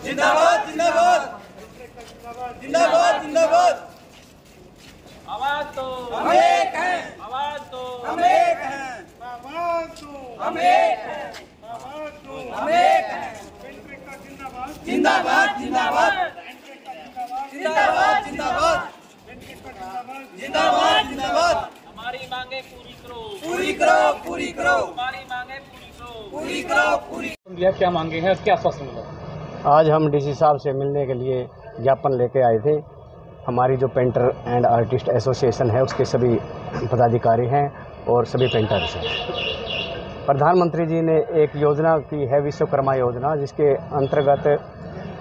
जिंदाबाद जिंदाबाद। जिंदाबाद जिंदाबाद। आवाज़ तो। हम एक हैं। आवाज़ तो। हम एक हैं। हम एक हैं। हम एक हैं। जिंदाबाद जिंदाबाद। जिंदाबाद जिंदाबाद। जिंदाबाद जिंदाबाद। हमारी मांगे पूरी करो। पूरी करो पूरी करो हमारी मांगे पूरी करो पूरी क्या मांगे हैं? क्या आश्वासन आज हम डीसी साहब से मिलने के लिए ज्ञापन लेके आए थे। हमारी जो पेंटर एंड आर्टिस्ट एसोसिएशन है, उसके सभी पदाधिकारी हैं और सभी पेंटर्स हैं। प्रधानमंत्री जी ने एक योजना की है, विश्वकर्मा योजना, जिसके अंतर्गत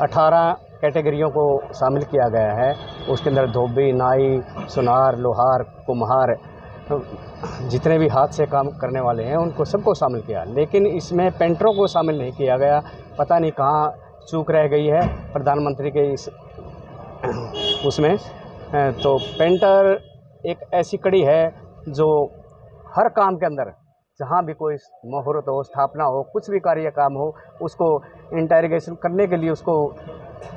18 कैटेगरियों को शामिल किया गया है। उसके अंदर धोबी, नाई, सुनार, लोहार, कुम्हार जितने भी हाथ से काम करने वाले हैं, उनको सबको शामिल किया। लेकिन इसमें पेंटरों को शामिल नहीं किया गया। पता नहीं कहाँ चूक रह गई है प्रधानमंत्री के इस उसमें। तो पेंटर एक ऐसी कड़ी है जो हर काम के अंदर, जहाँ भी कोई मुहूर्त हो, स्थापना हो, कुछ भी कार्य काम हो, उसको इंटेरोगेशन करने के लिए उसको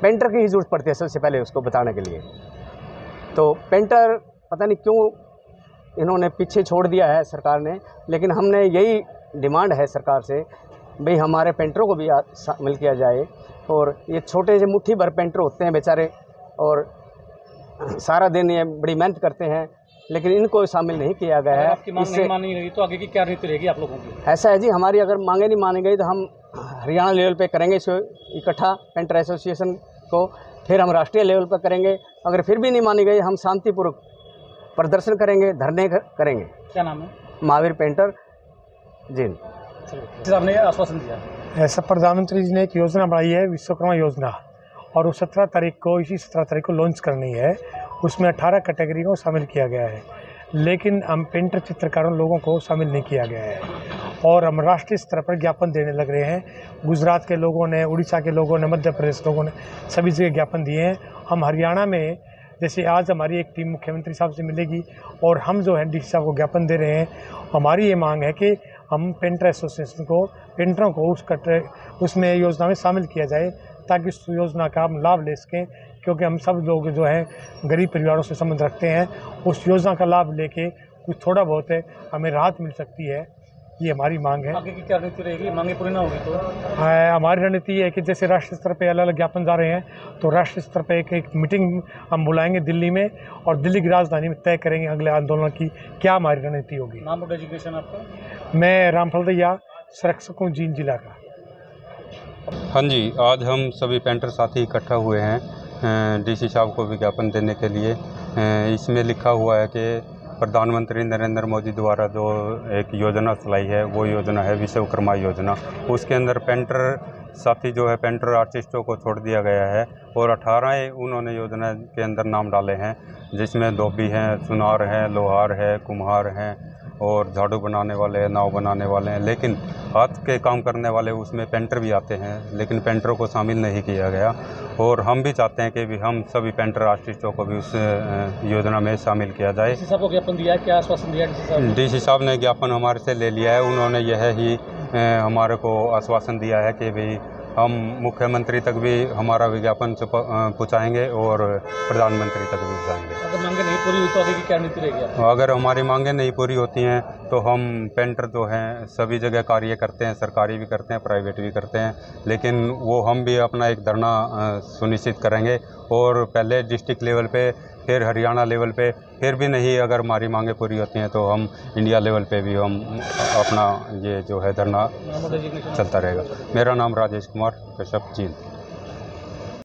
पेंटर की ही ज़रूरत पड़ती है सबसे पहले उसको बताने के लिए। तो पेंटर पता नहीं क्यों इन्होंने पीछे छोड़ दिया है सरकार ने लेकिन हमने यही डिमांड है सरकार से भाई हमारे पेंटरों को भी शामिल किया जाए और ये छोटे से मुट्ठी भर पेंटर होते हैं बेचारे और सारा दिन ये बड़ी मेहनत करते हैं लेकिन इनको शामिल नहीं किया गया है। आपकी मांग इससे नहीं मानी गई तो आगे की क्या नीति रहेगी आप लोगों की? ऐसा है जी हमारी अगर मांगे नहीं मानी गई तो हम हरियाणा लेवल पे करेंगे इकट्ठा पेंटर एसोसिएशन को फिर हम राष्ट्रीय लेवल पर करेंगे अगर फिर भी नहीं मानी गई हम शांतिपूर्वक प्रदर्शन करेंगे धरने करेंगे। क्या नाम है? महावीर पेंटर जिन चलो साहब ने आश्वासन दिया? ऐसा प्रधानमंत्री जी ने एक योजना बनाई है विश्वकर्मा योजना। और वो सत्रह तारीख को इसी सत्रह तारीख को लॉन्च करनी है। उसमें अठारह कैटेगरी को शामिल किया गया है। लेकिन हम पेंटर चित्रकारों लोगों को शामिल नहीं किया गया है। और हम राष्ट्रीय स्तर पर ज्ञापन देने लग रहे हैं। गुजरात के लोगों ने उड़ीसा के लोगों ने मध्य प्रदेश के लोगों ने सभी जगह ज्ञापन दिए हैं। हम हरियाणा में जैसे आज हमारी एक टीम मुख्यमंत्री साहब से मिलेगी और हम जो है डी साहब को ज्ञापन दे रहे हैं। हमारी ये मांग है कि हम पेंटर एसोसिएशन को, पेंटरों को उस कट उसमें योजना में शामिल किया जाए ताकि उस योजना का हम लाभ ले सकें, क्योंकि हम सब लोग जो हैं, गरीब परिवारों से संबंध रखते हैं। उस योजना का लाभ लेके कुछ थोड़ा बहुत है हमें राहत मिल सकती है। ये हमारी मांग है। आगे की क्या नीति रहेगी? मांगे पूरी ना होगी तो? है, हमारी रणनीति ये है कि जैसे राष्ट्रीय स्तर पे अलग अलग ज्ञापन जा रहे हैं तो राष्ट्रीय स्तर पे एक एक मीटिंग हम बुलाएँगे दिल्ली में और दिल्ली की राजधानी में तय करेंगे अगले आंदोलन की क्या हमारी रणनीति होगी। नाम और डेजिग्नेशन आपका? मैं रामफल दैया सुरक्षक हूँ जींद जिला का। हाँ जी आज हम सभी पेंटर साथी इकट्ठा हुए हैं डीसी साहब को विज्ञापन देने के लिए। इसमें लिखा हुआ है कि प्रधानमंत्री नरेंद्र मोदी द्वारा जो एक योजना चलाई है, वो योजना है विश्वकर्मा योजना। उसके अंदर पेंटर साथी जो है, पेंटर आर्टिस्टों को छोड़ दिया गया है और 18 उन्होंने योजना के अंदर नाम डाले हैं, जिसमें धोबी हैं, सुनार हैं, लोहार है, कुम्हार हैं और झाड़ू बनाने वाले हैं नाव बनाने वाले हैं लेकिन हाथ के काम करने वाले उसमें पेंटर भी आते हैं लेकिन पेंटरों को शामिल नहीं किया गया। और हम भी चाहते हैं कि भी हम सभी पेंटर आर्टिस्टों को भी उस योजना में शामिल किया जाए। डीसी साहब को ज्ञापन दिया क्या आश्वासन दिया डी सी साहब ने ज्ञापन हमारे से ले लिया है उन्होंने यह ही हमारे को आश्वासन दिया है कि भाई हम मुख्यमंत्री तक भी हमारा विज्ञापन पहुंचाएँगे और प्रधानमंत्री तक भी पहुंचाएँगे अगर मांगे नहीं पूरी हुई तो आगे की क्या नीति रहेगी अगर हमारी मांगें नहीं पूरी होती हैं तो हम पेंटर जो हैं सभी जगह कार्य करते हैं सरकारी भी करते हैं प्राइवेट भी करते हैं लेकिन वो हम भी अपना एक धरना सुनिश्चित करेंगे। और पहले डिस्ट्रिक्ट लेवल पे फिर हरियाणा लेवल पे फिर भी नहीं अगर हमारी मांगें पूरी होती हैं तो हम इंडिया लेवल पे भी हम अपना ये जो है धरना चलता रहेगा। मेरा नाम राजेश कुमार कश्यप जींद